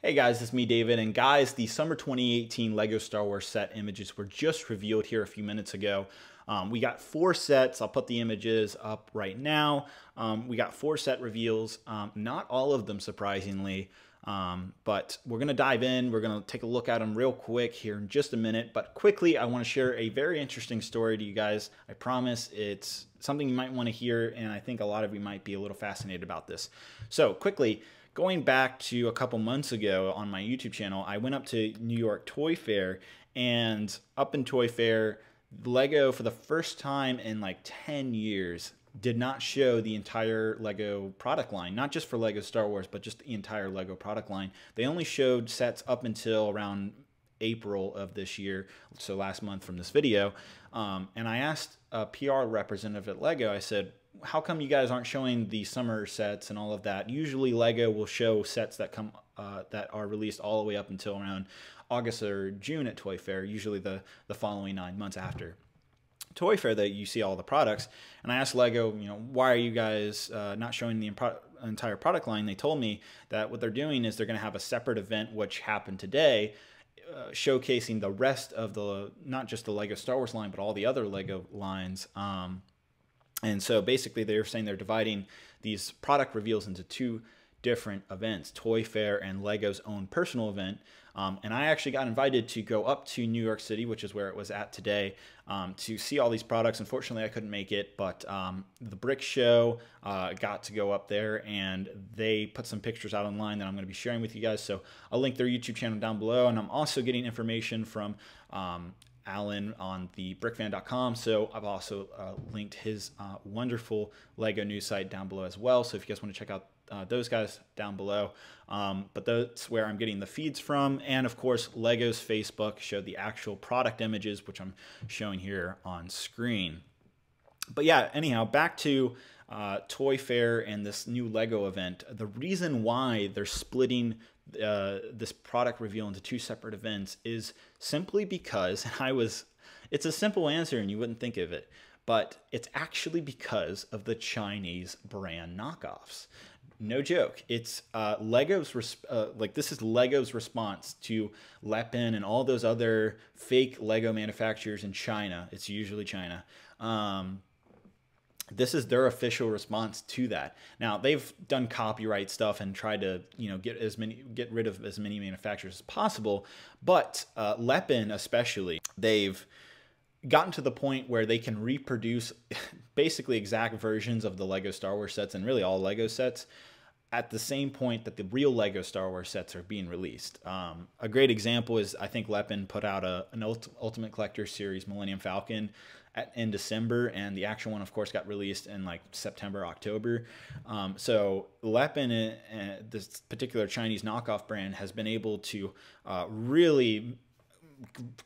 Hey guys, it's me David, and guys, the summer 2018 LEGO Star Wars set images were just revealed here a few minutes ago. Um, we got four sets. I'll put the images up right now. Um, we got four set reveals, um, not all of them surprisingly, um, but we're going to dive in. We're going to take a look at them real quick here in just a minute. But quickly, I want to share a very interesting story to you guys. I promise it's something you might want to hear, and I think a lot of you might be a little fascinated about this. So, quickly, going back to a couple months ago on my YouTube channel, I went up to New York Toy Fair, and up in Toy Fair, Lego for the first time in like 10 years did not show the entire Lego product line, not just for Lego Star Wars, but just the entire Lego product line. They only showed sets up until around April of this year, so last month from this video. Um, and I asked a PR representative at Lego, I said, how come you guys aren't showing the summer sets and all of that? Usually Lego will show sets that come uh, that are released all the way up until around August or June at Toy Fair, usually the the following nine months after. Toy Fair that you see all the products, and I asked Lego, you know, why are you guys uh, not showing the entire product line? They told me that what they're doing is they're going to have a separate event, which happened today, uh, showcasing the rest of the not just the Lego Star Wars line, but all the other Lego lines. Um, and so basically, they're saying they're dividing these product reveals into two different events Toy Fair and Lego's own personal event. Um, and I actually got invited to go up to New York City, which is where it was at today, um, to see all these products. Unfortunately, I couldn't make it, but um, the Brick Show uh, got to go up there and they put some pictures out online that I'm going to be sharing with you guys. So I'll link their YouTube channel down below. And I'm also getting information from Alan on the brickfan.com. So I've also uh, linked his uh, wonderful Lego news site down below as well. So if you guys want to check out uh, those guys down below. Um, but that's where I'm getting the feeds from. And of course, Lego's Facebook showed the actual product images, which I'm showing here on screen. But yeah, anyhow, back to uh, Toy Fair and this new Lego event. The reason why they're splitting uh, this product reveal into two separate events is simply because I was. It's a simple answer, and you wouldn't think of it, but it's actually because of the Chinese brand knockoffs. No joke. It's uh, Lego's uh, like this is Lego's response to Lepin and all those other fake Lego manufacturers in China. It's usually China. Um, this is their official response to that. Now they've done copyright stuff and tried to you know get as many get rid of as many manufacturers as possible, but uh, Lepin especially they've gotten to the point where they can reproduce basically exact versions of the Lego Star Wars sets and really all Lego sets at the same point that the real Lego Star Wars sets are being released. Um, a great example is I think Lepin put out a, an Ultimate Collector Series Millennium Falcon at, in December, and the actual one, of course, got released in like September, October. Um, so Lepin, uh, uh, this particular Chinese knockoff brand, has been able to uh, really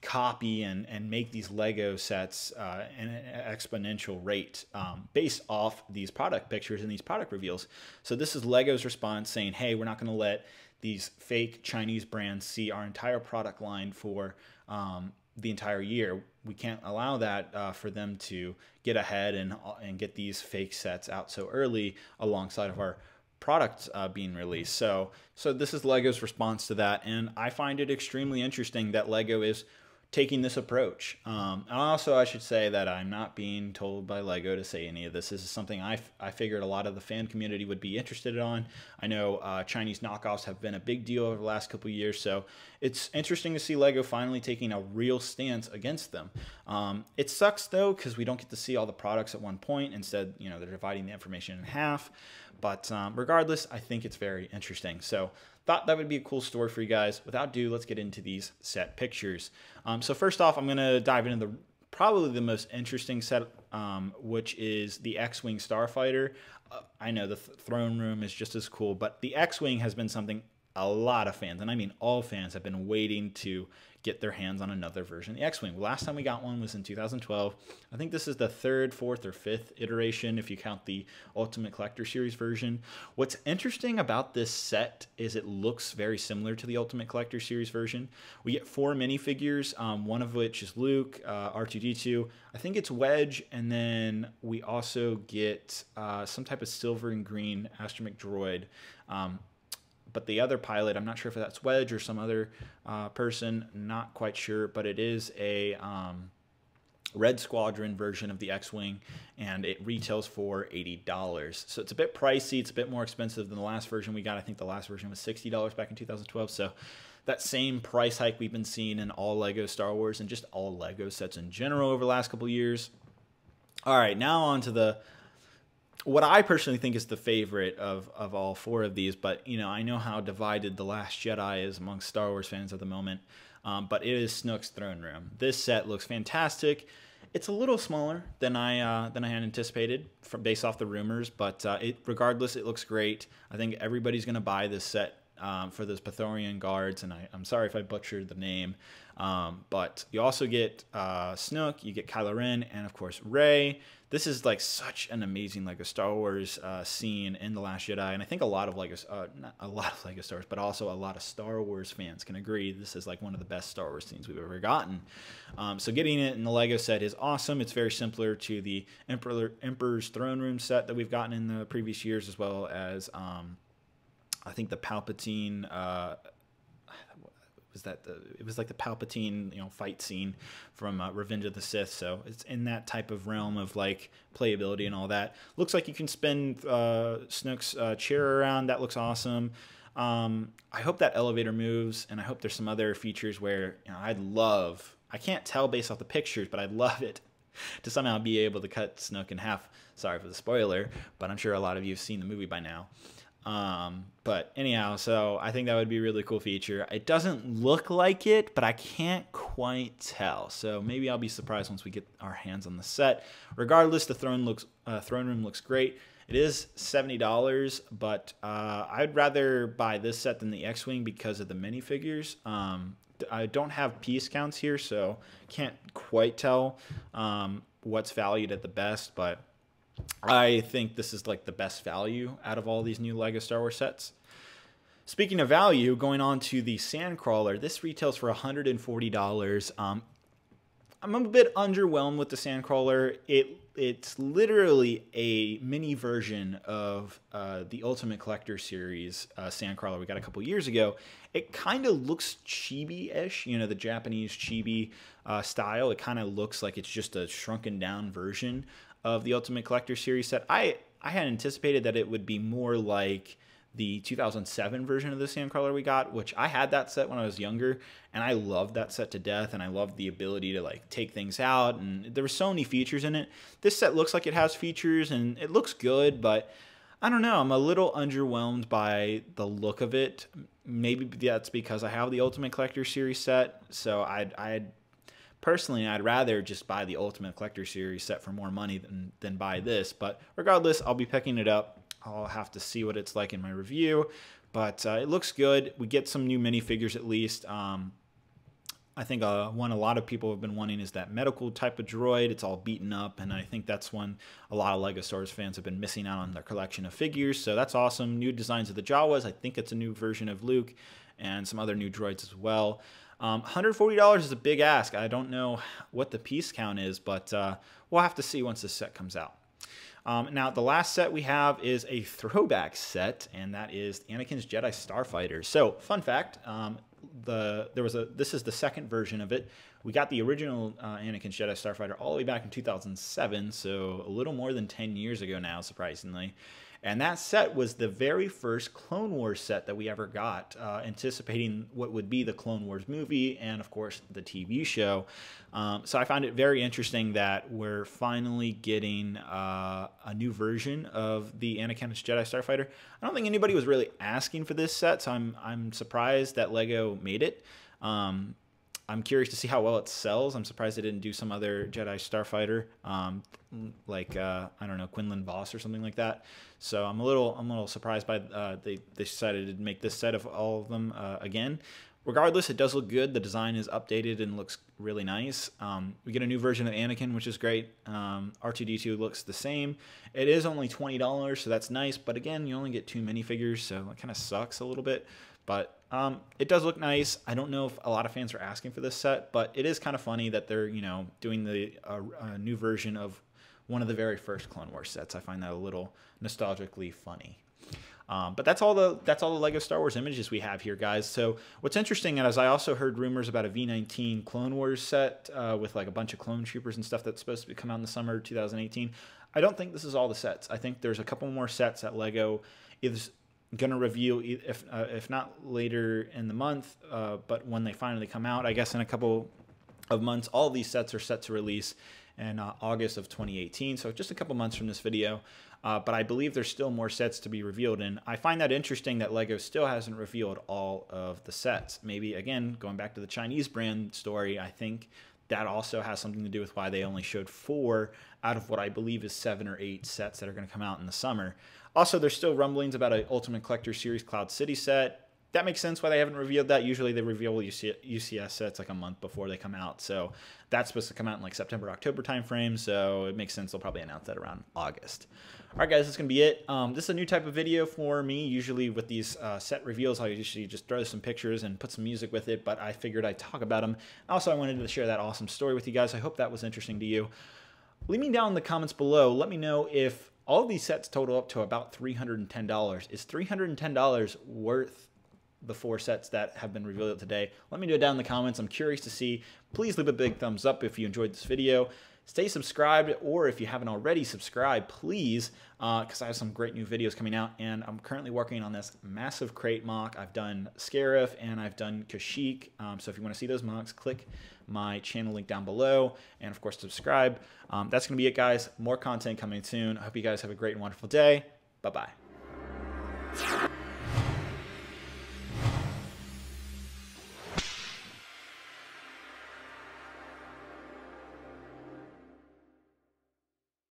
copy and, and make these Lego sets uh, at an exponential rate um, based off these product pictures and these product reveals. So this is Lego's response saying, hey, we're not going to let these fake Chinese brands see our entire product line for um, the entire year. We can't allow that uh, for them to get ahead and, and get these fake sets out so early alongside of our product uh, being released. So, so this is Lego's response to that, and I find it extremely interesting that Lego is taking this approach. Um, and also, I should say that I'm not being told by Lego to say any of this. This is something I, I figured a lot of the fan community would be interested on. I know uh, Chinese knockoffs have been a big deal over the last couple years, so it's interesting to see Lego finally taking a real stance against them. Um, it sucks though because we don't get to see all the products at one point. Instead, you know, they're dividing the information in half. But um, regardless, I think it's very interesting. So thought that would be a cool story for you guys. Without ado, let's get into these set pictures. Um, so first off, I'm going to dive into the probably the most interesting set, um, which is the X-Wing Starfighter. Uh, I know the th throne room is just as cool, but the X-Wing has been something a lot of fans, and I mean all fans, have been waiting to get their hands on another version of the X-Wing. Last time we got one was in 2012. I think this is the third, fourth, or fifth iteration if you count the Ultimate Collector Series version. What's interesting about this set is it looks very similar to the Ultimate Collector Series version. We get four minifigures, um, one of which is Luke, uh, R2-D2. I think it's Wedge, and then we also get uh, some type of silver and green astromech droid. Um, but the other pilot, I'm not sure if that's Wedge or some other uh, person, not quite sure, but it is a um, Red Squadron version of the X-Wing, and it retails for $80. So it's a bit pricey. It's a bit more expensive than the last version we got. I think the last version was $60 back in 2012. So that same price hike we've been seeing in all Lego Star Wars and just all Lego sets in general over the last couple years. All right, now on to the what I personally think is the favorite of of all four of these, but you know I know how divided the Last Jedi is among Star Wars fans at the moment. Um, but it is Snoke's throne room. This set looks fantastic. It's a little smaller than I uh, than I had anticipated from based off the rumors, but uh, it regardless, it looks great. I think everybody's gonna buy this set um, for those Praetorian guards, and I, am sorry if I butchered the name, um, but you also get uh, Snoke, you get Kylo Ren, and of course Rey. This is like such an amazing like a Star Wars uh, scene in the Last Jedi, and I think a lot of Lego, uh, a lot of Lego Star Wars, but also a lot of Star Wars fans can agree this is like one of the best Star Wars scenes we've ever gotten. Um, so getting it in the Lego set is awesome. It's very similar to the Emperor Emperor's Throne Room set that we've gotten in the previous years, as well as um, I think the Palpatine. Uh, was that the it was like the Palpatine you know fight scene from uh, Revenge of the Sith. So it's in that type of realm of like playability and all that. Looks like you can spin uh, Snoke's uh, chair around. That looks awesome. Um, I hope that elevator moves, and I hope there's some other features where you know, I'd love. I can't tell based off the pictures, but I'd love it to somehow be able to cut Snoke in half. Sorry for the spoiler, but I'm sure a lot of you have seen the movie by now. Um, but anyhow, so I think that would be a really cool feature. It doesn't look like it, but I can't quite tell. So maybe I'll be surprised once we get our hands on the set. Regardless, the throne looks uh, throne room looks great. It is seventy dollars, but uh, I'd rather buy this set than the X-wing because of the minifigures. Um, I don't have piece counts here, so can't quite tell um, what's valued at the best, but I think this is like the best value out of all these new Lego Star Wars sets. Speaking of value, going on to the Sandcrawler, this retails for $140. Um, I'm a bit underwhelmed with the Sandcrawler. It it's literally a mini version of uh, the Ultimate Collector Series uh, Sandcrawler we got a couple years ago. It kind of looks chibi-ish, you know, the Japanese chibi uh, style. It kind of looks like it's just a shrunken down version of the Ultimate Collector Series set. I I had anticipated that it would be more like the 2007 version of the Sandcrawler we got, which I had that set when I was younger, and I loved that set to death, and I loved the ability to like take things out, and there were so many features in it. This set looks like it has features, and it looks good, but I don't know. I'm a little underwhelmed by the look of it. Maybe that's because I have the Ultimate Collector Series set, so I'd I'd personally, I'd rather just buy the Ultimate Collector Series set for more money than, than buy this. But regardless, I'll be picking it up. I'll have to see what it's like in my review. But uh, it looks good. We get some new minifigures at least. Um, I think uh, one a lot of people have been wanting is that medical type of droid. It's all beaten up, and I think that's one a lot of Lego Star Wars fans have been missing out on their collection of figures. So that's awesome. New designs of the Jawas. I think it's a new version of Luke, and some other new droids as well. Um, $140 is a big ask. I don't know what the piece count is, but uh, we'll have to see once this set comes out. Um, now, the last set we have is a throwback set, and that is Anakin's Jedi Starfighter. So, fun fact: um, the there was a this is the second version of it. We got the original uh, Anakin's Jedi Starfighter all the way back in 2007, so a little more than 10 years ago now, surprisingly. And that set was the very first Clone Wars set that we ever got, uh, anticipating what would be the Clone Wars movie and, of course, the TV show. Um, so I find it very interesting that we're finally getting uh, a new version of the Anakin's Jedi Starfighter. I don't think anybody was really asking for this set, so I'm I'm surprised that Lego made it. Um, I'm curious to see how well it sells. I'm surprised they didn't do some other Jedi Starfighter, um, like uh, I don't know Quinlan Vos or something like that. So I'm a little I'm a little surprised by uh, they they decided to make this set of all of them uh, again. Regardless, it does look good. The design is updated and looks really nice. Um, we get a new version of Anakin, which is great. Um, R2D2 looks the same. It is only $20, so that's nice. But again, you only get two minifigures, so it kind of sucks a little bit. But um, it does look nice. I don't know if a lot of fans are asking for this set, but it is kind of funny that they're you know doing the uh, uh, new version of one of the very first Clone Wars sets. I find that a little nostalgically funny. Um, but that's all the that's all the Lego Star Wars images we have here, guys. So what's interesting is I also heard rumors about a V19 Clone Wars set uh, with like a bunch of clone troopers and stuff that's supposed to come out in the summer 2018. I don't think this is all the sets. I think there's a couple more sets that Lego is going to reveal, if uh, if not later in the month, uh, but when they finally come out, I guess in a couple of months. All these sets are set to release in uh, August of 2018, so just a couple months from this video. Uh, but I believe there's still more sets to be revealed, and I find that interesting that LEGO still hasn't revealed all of the sets. Maybe, again, going back to the Chinese brand story, I think that also has something to do with why they only showed four out of what I believe is seven or eight sets that are going to come out in the summer. Also, there's still rumblings about an Ultimate Collector Series Cloud City set that makes sense why they haven't revealed that. Usually they reveal UCS sets like a month before they come out. So that's supposed to come out in like September, October timeframe. So it makes sense they'll probably announce that around August. All right, guys, that's going to be it. Um, this is a new type of video for me. Usually with these uh, set reveals, I usually just throw some pictures and put some music with it, but I figured I'd talk about them. Also, I wanted to share that awesome story with you guys. I hope that was interesting to you. Leave me down in the comments below. Let me know if all of these sets total up to about $310. Is $310 worth the four sets that have been revealed today. Let me know down in the comments. I'm curious to see. Please leave a big thumbs up if you enjoyed this video. Stay subscribed, or if you haven't already subscribed, please, because uh, I have some great new videos coming out, and I'm currently working on this massive Crait mock. I've done Scarif, and I've done Kashyyyk, um, so if you want to see those mocks, click my channel link down below, and of course, subscribe. Um, that's going to be it, guys. More content coming soon. I hope you guys have a great and wonderful day. Bye-bye.